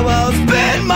I was been.